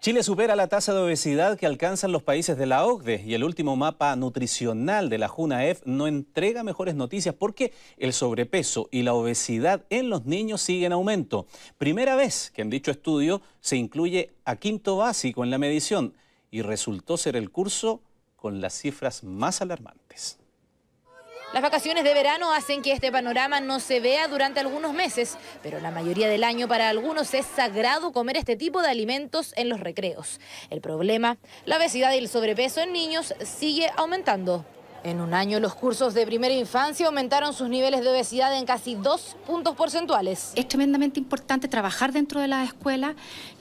Chile supera la tasa de obesidad que alcanzan los países de la OCDE y el último mapa nutricional de la JUNAEF no entrega mejores noticias porque el sobrepeso y la obesidad en los niños siguen en aumento. Primera vez que en dicho estudio se incluye a quinto básico en la medición y resultó ser el curso con las cifras más alarmantes. Las vacaciones de verano hacen que este panorama no se vea durante algunos meses, pero la mayoría del año para algunos es sagrado comer este tipo de alimentos en los recreos. El problema, la obesidad y el sobrepeso en niños sigue aumentando. En un año los cursos de primera infancia aumentaron sus niveles de obesidad en casi dos puntos porcentuales. Es tremendamente importante trabajar dentro de la escuela,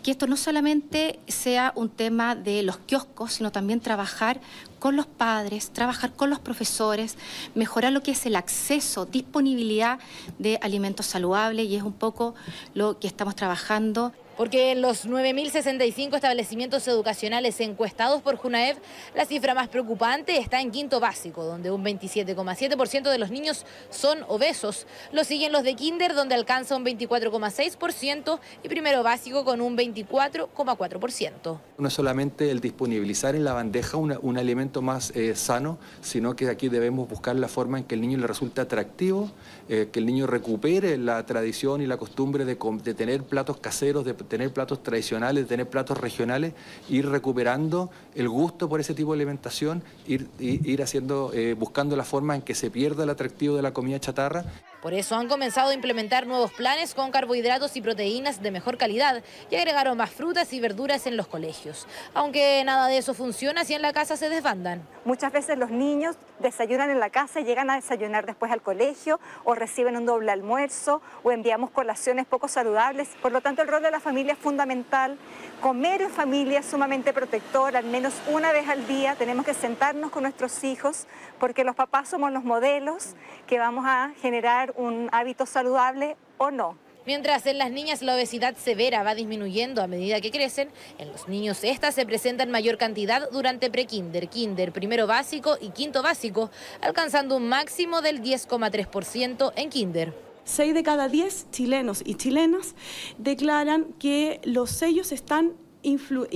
que esto no solamente sea un tema de los kioscos, sino también trabajar con los padres, trabajar con los profesores, mejorar lo que es el acceso, disponibilidad de alimentos saludables y es un poco lo que estamos trabajando porque en los 9.065 establecimientos educacionales encuestados por Junaev, la cifra más preocupante está en quinto básico, donde un 27,7% de los niños son obesos. Lo siguen los de kinder, donde alcanza un 24,6% y primero básico con un 24,4%. No es solamente el disponibilizar en la bandeja un alimento más eh, sano, sino que aquí debemos buscar la forma en que el niño le resulte atractivo, eh, que el niño recupere la tradición y la costumbre de, de tener platos caseros, de tener platos tradicionales, tener platos regionales, ir recuperando el gusto por ese tipo de alimentación, ir, ir haciendo, eh, buscando la forma en que se pierda el atractivo de la comida chatarra. Por eso han comenzado a implementar nuevos planes con carbohidratos y proteínas de mejor calidad y agregaron más frutas y verduras en los colegios. Aunque nada de eso funciona si en la casa se desbandan. Muchas veces los niños desayunan en la casa y llegan a desayunar después al colegio o reciben un doble almuerzo o enviamos colaciones poco saludables. Por lo tanto, el rol de la familia es fundamental. Comer en familia es sumamente protector, al menos una vez al día tenemos que sentarnos con nuestros hijos porque los papás somos los modelos que vamos a generar un hábito saludable o no. Mientras en las niñas la obesidad severa va disminuyendo a medida que crecen, en los niños esta se presenta en mayor cantidad durante prekinder, kinder, primero básico y quinto básico, alcanzando un máximo del 10,3% en kinder. Seis de cada diez chilenos y chilenas declaran que los sellos están influ,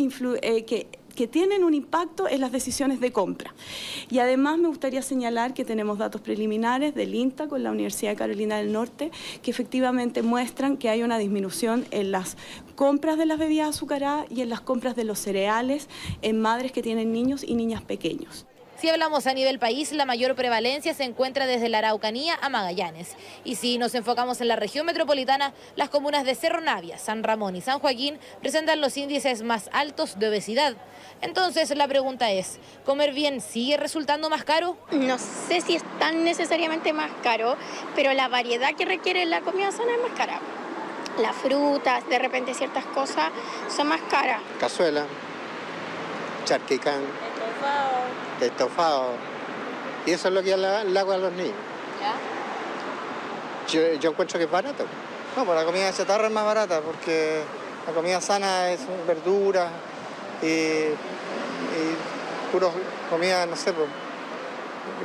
eh, que que tienen un impacto en las decisiones de compra. Y además me gustaría señalar que tenemos datos preliminares del INTA con la Universidad de Carolina del Norte que efectivamente muestran que hay una disminución en las compras de las bebidas azucaradas y en las compras de los cereales en madres que tienen niños y niñas pequeños. Si hablamos a nivel país, la mayor prevalencia se encuentra desde la Araucanía a Magallanes. Y si nos enfocamos en la región metropolitana, las comunas de Cerro Navia, San Ramón y San Joaquín presentan los índices más altos de obesidad. Entonces la pregunta es, ¿comer bien sigue resultando más caro? No sé si es tan necesariamente más caro, pero la variedad que requiere la comida sana es más cara. Las frutas, de repente ciertas cosas son más caras. Cazuela, charquicán estofado. Y eso es lo que le hago a los niños. Yo, yo, encuentro que es barato. No, pues la comida chatarra es más barata porque la comida sana es verdura y, y puros comida, no sé, pues,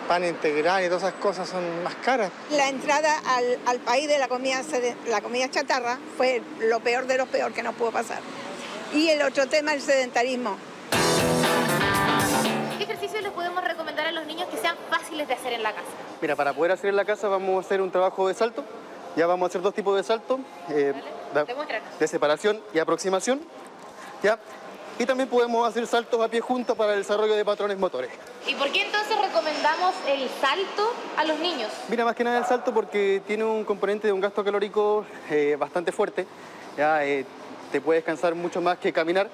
pan integral y todas esas cosas son más caras. La entrada al, al país de la comida, la comida chatarra fue lo peor de lo peor que nos pudo pasar. Y el otro tema, el sedentarismo. Sean fáciles de hacer en la casa? Mira, para poder hacer en la casa vamos a hacer un trabajo de salto. Ya vamos a hacer dos tipos de salto. Eh, de, separación y aproximación. ¿ya? Y también podemos hacer saltos a pie juntos para el desarrollo de patrones motores. ¿Y por qué entonces recomendamos el salto a los niños? Mira, más que nada el salto porque tiene un componente de un gasto calórico eh, bastante fuerte. ¿ya? Eh, te puedes cansar mucho más que caminar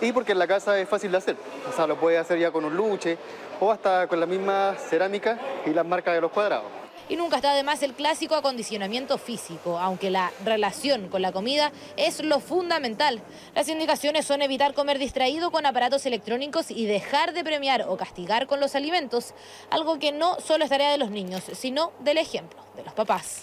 y porque en la casa es fácil de hacer. O sea, lo puedes hacer ya con un luche o hasta con la misma cerámica y las marcas de los cuadrados. Y nunca está de más el clásico acondicionamiento físico, aunque la relación con la comida es lo fundamental. Las indicaciones son evitar comer distraído con aparatos electrónicos y dejar de premiar o castigar con los alimentos, algo que no solo es tarea de los niños, sino del ejemplo de los papás.